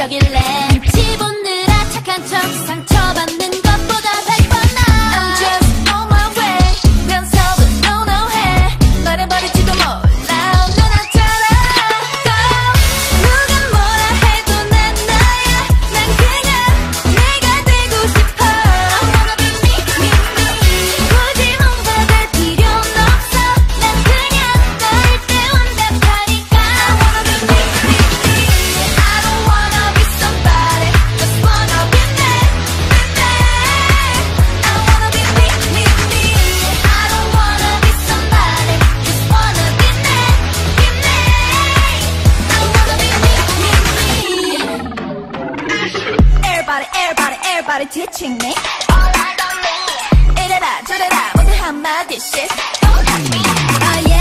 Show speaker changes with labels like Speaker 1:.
Speaker 1: 여길 teaching me All I don't need 이래라 저래라 모두 한마디씩 Don't at me oh, yeah.